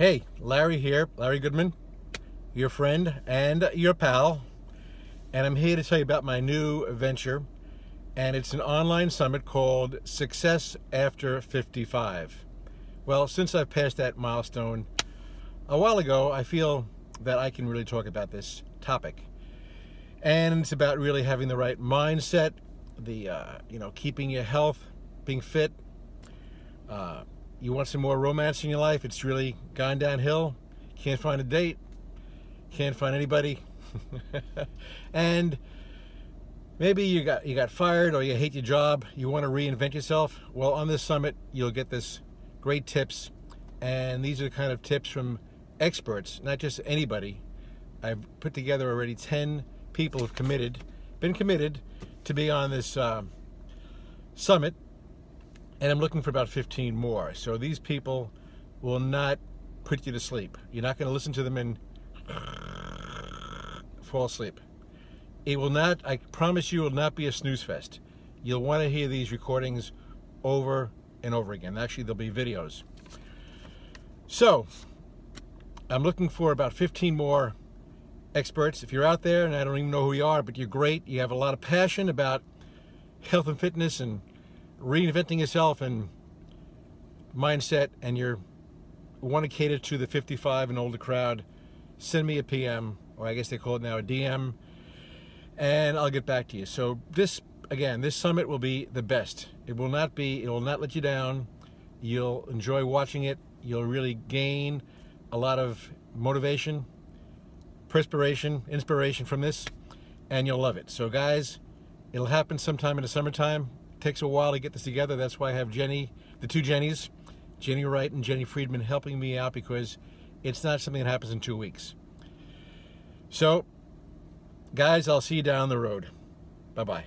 Hey, Larry here, Larry Goodman, your friend and your pal. And I'm here to tell you about my new venture. And it's an online summit called Success After 55. Well, since I've passed that milestone a while ago, I feel that I can really talk about this topic. And it's about really having the right mindset, the, uh, you know, keeping your health, being fit, uh, you want some more romance in your life, it's really gone downhill. Can't find a date, can't find anybody, and maybe you got you got fired or you hate your job. You want to reinvent yourself. Well, on this summit, you'll get this great tips, and these are the kind of tips from experts, not just anybody. I've put together already ten people have committed, been committed to be on this uh, summit and I'm looking for about 15 more. So these people will not put you to sleep. You're not going to listen to them and fall asleep. It will not, I promise you, will not be a snooze fest. You'll want to hear these recordings over and over again. Actually, there'll be videos. So, I'm looking for about 15 more experts. If you're out there, and I don't even know who you are, but you're great, you have a lot of passion about health and fitness and reinventing yourself and mindset and you want to cater to the 55 and older crowd, send me a PM, or I guess they call it now a DM, and I'll get back to you. So this, again, this summit will be the best. It will not be, it will not let you down. You'll enjoy watching it. You'll really gain a lot of motivation, perspiration, inspiration from this, and you'll love it. So guys, it'll happen sometime in the summertime takes a while to get this together. That's why I have Jenny, the two Jennies, Jenny Wright and Jenny Friedman helping me out because it's not something that happens in two weeks. So, guys, I'll see you down the road. Bye-bye.